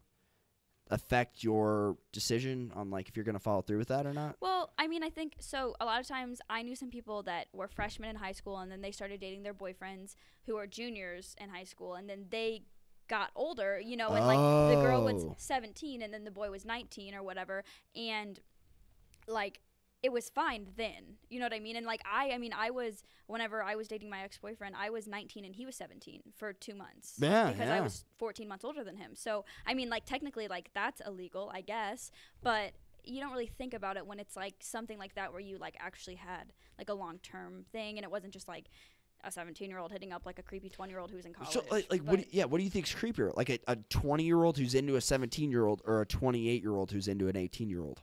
affect your decision on like if you're gonna follow through with that or not? Well, I mean, I think so. A lot of times, I knew some people that were freshmen in high school, and then they started dating their boyfriends who are juniors in high school, and then they got older, you know, and like the girl was Oh. 17 and then the boy was 19 or whatever, and like it was fine then. You know what I mean? And like I, I mean, I was whenever I was dating my ex boyfriend, I was 19 and he was 17 for two months. Yeah, because I was 14 months older than him. So I mean, like technically, like that's illegal, I guess, but you don't really think about it when it's like something like that where you like actually had like a long term thing and it wasn't just like a 17 year old hitting up like a creepy 20 year old who's in college. So like, like what? Do, yeah, what do you think's creepier? Like a, a twenty year old who's into a seventeen year old, or a twenty eight year old who's into an eighteen year old?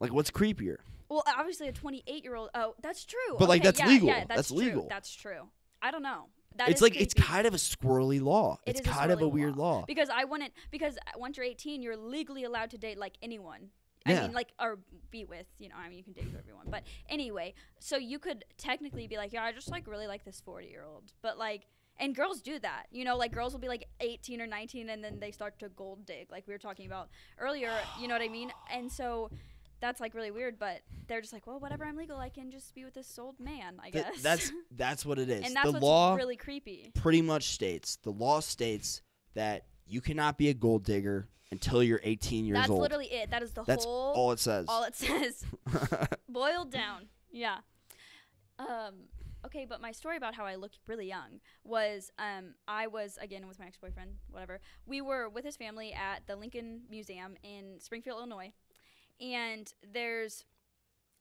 Like, what's creepier? Well, obviously a 28 year old. Oh, that's true. But, like, that's yeah, legal. Yeah, that's, That's true. legal. That's true. I don't know. That it's like it's kind of a squirrely law. It it's kind of a weird law. because I wouldn't because uh, once you're 18, you're legally allowed to date like anyone. Yeah. I mean, like or be with, you know. I mean, you can date with everyone, but anyway. So you could technically be like, yeah, I just like really like this 40 year old, but like. And girls do that, you know. Like girls will be like 18 or 19, and then they start to gold dig, like we were talking about earlier. You know what I mean? And so, that's like really weird. But they're just like, well, whatever. I'm legal. I can just be with this old man. I Th- guess. that's that's what it *laughs* is. and that's the what's law really creepy. pretty much states the law states that you cannot be a gold digger until you're 18 years That's old. That's literally it. That is the That's whole all it says. all it says. *laughs* boiled down. Yeah. Um. Okay, but my story about how I looked really young was um I was again with my ex boyfriend, whatever. We were with his family at the Lincoln Museum in Springfield, Illinois, and there's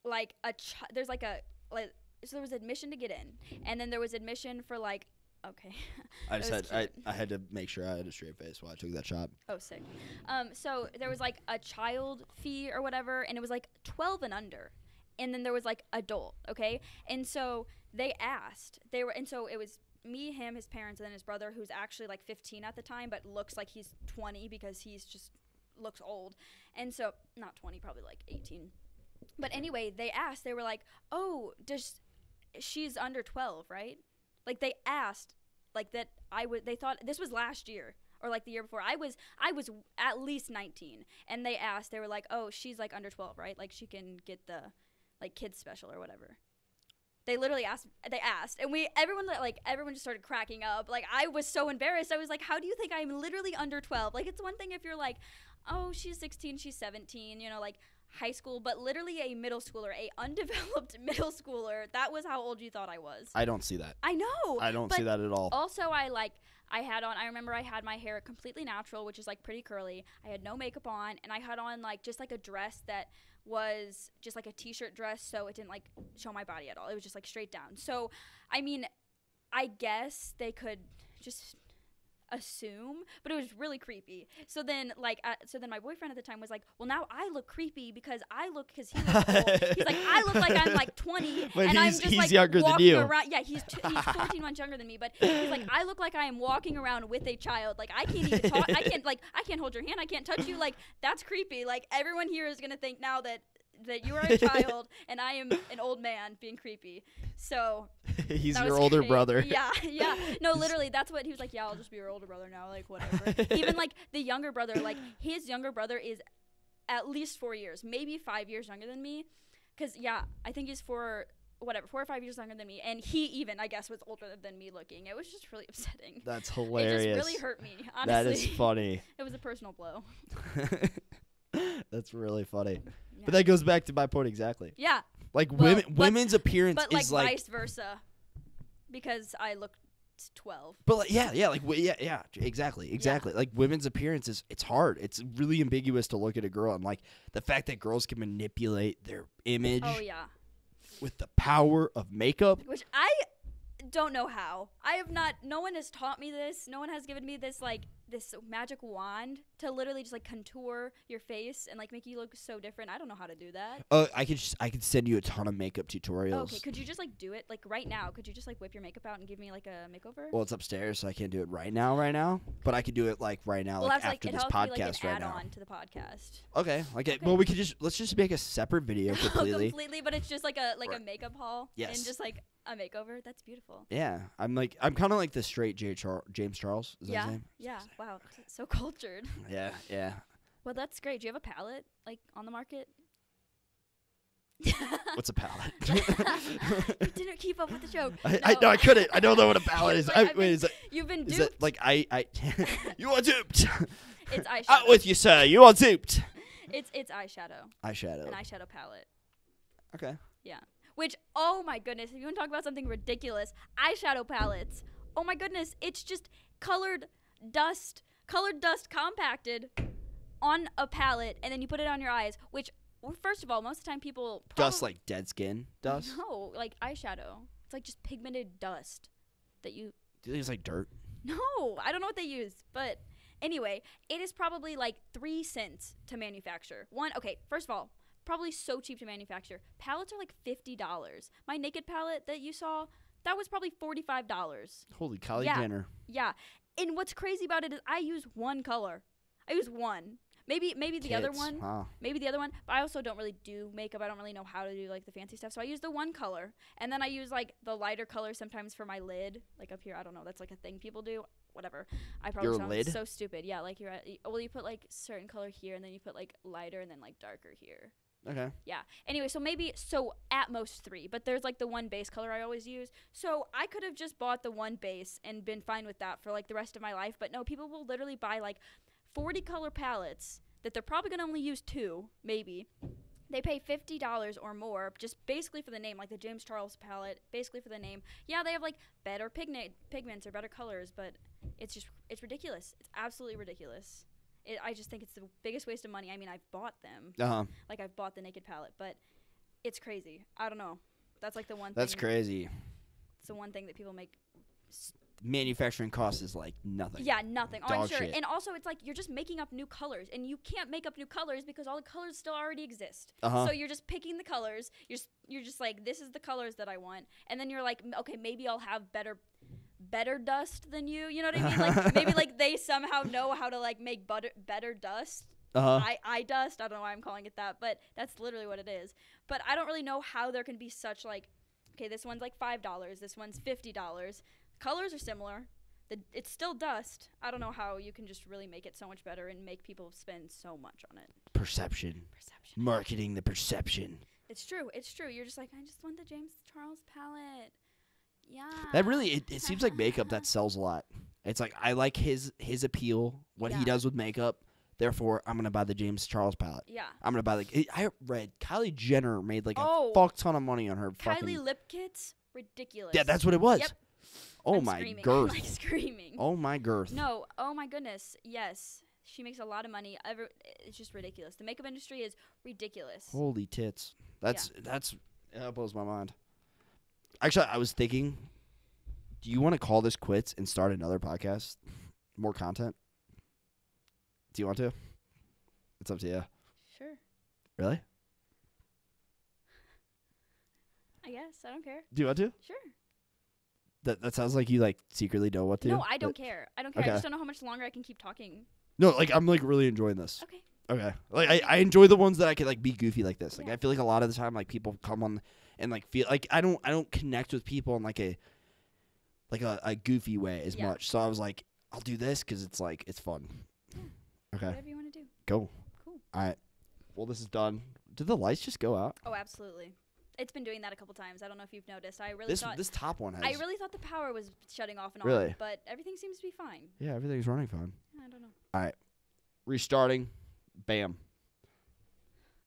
like a ch- there's like a like so there was admission to get in, and then there was admission for like okay. *laughs* I just had I. I had to make sure I had a straight face while I took that shot. Oh, sick. Um, so there was like a child fee or whatever, and it was like 12 and under. And then there was like adult, okay? And so they asked, they were, and so it was me, him, his parents, and then his brother, who's actually like 15 at the time, but looks like he's 20 because he's just looks old. And so, not 20, probably like 18. But anyway, they asked, they were like, oh, does she's under 12, right? Like they asked, like that I would, they thought this was last year or like the year before. I was I was at least 19 and they asked they were like, "Oh, she's like under 12, right? Like she can get the like kids special or whatever." They literally asked they asked and we everyone like everyone just started cracking up. Like I was so embarrassed. I was like, "How do you think I'm literally under 12?" Like it's one thing if you're like, "Oh, she's 16, she's 17," you know, like high school, but literally a middle schooler, a undeveloped *laughs* middle schooler. That was how old you thought I was. I don't see that. I know. I don't see that at all. also, I like I had on. I remember I had my hair completely natural, which is like pretty curly. I had no makeup on, and I had on like just like a dress that was just like a t-shirt dress, so it didn't like show my body at all. It was just like straight down. So, I mean, I guess they could just assume, but it was really creepy. So then, like, uh, so then my boyfriend at the time was like, "Well, now I look creepy because I look because he looks old. He's like, I look like I'm like 20, *laughs* But and I'm just like younger than walking you. around. Yeah, he's t- he's 14 months younger than me, but he's like, I look like I am walking around with a child. Like I can't even talk. I can't like I can't hold your hand. I can't touch you. Like that's creepy. Like everyone here is gonna think now that that you are a *laughs* child and I am an old man being creepy. So *laughs* He's your older brother. Yeah, *laughs* yeah. No, literally, that's what he was like. Yeah, I'll just be your older brother now. Like whatever. Even like the younger brother, like his younger brother is at least four years, maybe five years younger than me. Cause yeah, I think he's four, whatever, four or five years younger than me, and he even I guess was older than me looking. It was just really upsetting. That's hilarious. It just really hurt me. Honestly, That is funny. it was a personal blow. *laughs* That's really funny. Yeah. But that goes back to my point exactly. yeah, Like Well, women, but- women's appearance but like, is like, vice versa, because I looked twelve. but like, yeah, yeah, like yeah, yeah, exactly, exactly. Like women's appearance is it's hard. It's really ambiguous to look at a girl and like the fact that girls can manipulate their image Oh yeah. with the power of makeup. which I don't know how. I have not. No one has taught me this. No one has given me this like this magic wand to literally just like contour your face and like make you look so different. I don't know how to do that. Uh, I could just, I could send you a ton of makeup tutorials. Okay, could you just like do it like right now? Could you just like whip your makeup out and give me like a makeover? well, it's upstairs, so I can't do it right now, right now. But I could do it like right now, well, like that's after like this be like podcast an right now. add-on to the podcast. Okay, like it, Okay. well, we could just let's just make a separate video *laughs* completely. completely, but it's just like a like a Right. makeup haul Yes. and just like a makeover. That's beautiful. Yeah, I'm like I'm kind of like the straight J. Char- James Charles. Is that yeah, his name? yeah. Wow, so *laughs* cultured. Yeah, yeah. Well, that's great. Do you have a palette like on the market? What's a palette? *laughs* You didn't- keep up with the show. I, I no, I couldn't. I don't know what a *laughs* palette is. Like, I, I've wait, is that You've been is duped. that like I I *laughs* you are duped. it's eyeshadow. Out with you, sir. You are duped. It's it's eyeshadow, Eyeshadow. an eyeshadow palette. Okay. Yeah. Which, oh my goodness, if you want to talk about something ridiculous, eyeshadow palettes. Oh my goodness, it's just colored dust, colored dust compacted on a palette, and then you put it on your eyes. Which, well, first of all, most of the time people Dust like dead skin dust. no, like eyeshadow. It's like just pigmented dust that you Do you think it's like dirt? no, I don't know what they use, but anyway, it is probably like three cents to manufacture. One, okay, first of all, probably so cheap to manufacture. Palettes are like fifty dollars. My naked palette that you saw, that was probably forty-five dollars. Holy Kylie Yeah. Jenner. Yeah, and what's crazy about it is I use one color. I use one. Maybe maybe the other one. Huh. maybe the other one but i also don't really do makeup. I don't really know how to do like the fancy stuff so i use the one color. And then i use like the lighter color sometimes for my lid like up here. I don't know. That's like a thing people do. Whatever. I probably Your sound lid? so stupid. Yeah like you're at, well you put like certain color here and then you put like lighter and then like darker here Okay. yeah. Anyway so maybe so at most three but there's like the one base color i always use. So i could have just bought the one base and been fine with that for like the rest of my life but no people will literally buy like 40 color palettes that they're probably going to only use two maybe. They pay $50 or more just basically for the name like the james charles palette basically for the name. Yeah they have like better pigment pigments or better colors but it's just it's ridiculous. It's absolutely ridiculous it, i just think it's the biggest waste of money i mean i've bought them Uh huh. like I've bought the naked palette, but it's crazy. I don't know. That's like the one That's thing. crazy. It's the one thing that people make. Manufacturing cost is like nothing. Yeah, nothing. Oh, I'm sure. shit. And also, it's like you're just making up new colors, and you can't make up new colors because all the colors still already exist. Uh huh. So you're just picking the colors. You're you're just like, this is the colors that I want, and then you're like, okay, maybe I'll have better, better dust than you. You know what I mean? Like maybe like they *laughs* somehow know how to like make butter better dust. Uh huh. eye, eye dust. I don't know why I'm calling it that, but that's literally what it is. But I don't really know how there can be such like, okay, this one's like five dollars, this one's fifty dollars. Colors are similar. The, it's still dust. I don't know how you can just really make it so much better and make people spend so much on it. Perception. Perception. Marketing the perception. It's true. It's true. You're just like, I just want the James Charles palette. Yeah. That really it, it seems like makeup that sells a lot. It's like I like his his appeal, what he does with makeup. Therefore, I'm gonna buy the James Charles palette. Yeah. I'm gonna buy like I read Kylie Jenner made like Oh. a fuck ton of money on her fucking. Kylie lip kits, ridiculous. yeah, that's what it was. Yep. Oh I'm my screaming. *laughs* I'm, girth. like screaming. Oh my girth. No, oh my goodness, yes. She makes a lot of money. Ever, it's just ridiculous. The makeup industry is ridiculous. Holy tits. That's that's that blows my mind. Actually, I was thinking, do you want to call this quits and start another podcast? *laughs* More content? Do you want to? It's up to you. Sure, Really? I guess I don't care. Do you want to? Sure. That that sounds like you like secretly know what to. No, I don't care. I don't care. I Okay. just don't know how much longer I can keep talking. No, like I'm like really enjoying this. Okay. Okay. Like I, I enjoy the ones that I can like be goofy like this. Like. I feel like a lot of the time like people come on and like feel like I don't I don't connect with people in like a like a, a goofy way as Yeah. much. So I was like I'll do this cuz it's like it's fun. Yeah. Okay. Whatever you want to do. Go. Cool. All right. Well, this is done. Did the lights just go out? Oh, absolutely. It's been doing that a couple times. I don't know if you've noticed. I really This thought this top one has I really thought the power was shutting off and on, Really? but everything seems to be fine. Yeah, everything's running fine. I don't know. Alright. Restarting. Bam.